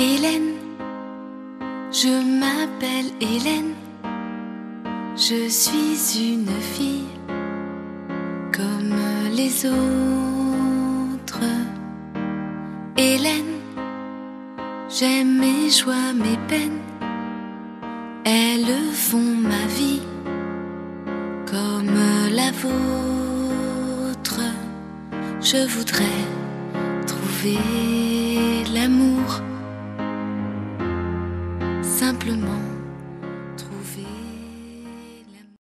Hélène, je m'appelle Hélène, je suis une fille comme les autres. Hélène, j'aime mes joies, mes peines, elles font ma vie comme la vôtre. Je voudrais trouver l'amour simplement